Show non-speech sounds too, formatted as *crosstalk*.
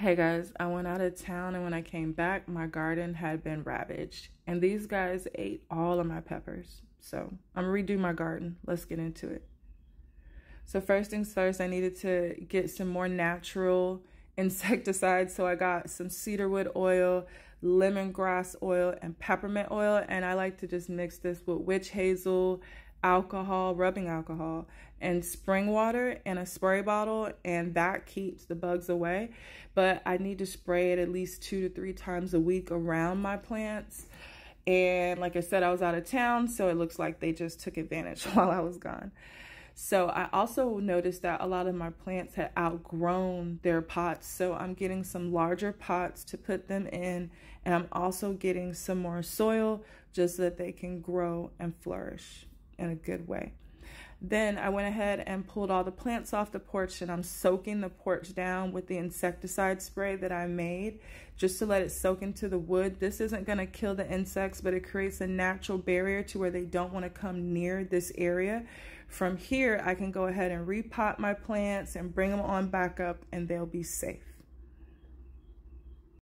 Hey guys, I went out of town and when I came back, my garden had been ravaged. And these guys ate all of my peppers. So I'm redo my garden. Let's get into it. So first things first, I needed to get some more natural insecticides. So I got some cedarwood oil, lemongrass oil, and peppermint oil. And I like to just mix this with witch hazel, alcohol, rubbing alcohol, and spring water in a spray bottle, and that keeps the bugs away. But I need to spray it at least two to three times a week around my plants. And like I said, I was out of town, so it looks like they just took advantage *laughs* while I was gone. So I also noticed that a lot of my plants had outgrown their pots. So I'm getting some larger pots to put them in. And I'm also getting some more soil just so that they can grow and flourish in a good way. Then I went ahead and pulled all the plants off the porch and I'm soaking the porch down with the insecticide spray that I made just to let it soak into the wood. This isn't going to kill the insects, but it creates a natural barrier to where they don't want to come near this area. From here, I can go ahead and repot my plants and bring them on back up and they'll be safe.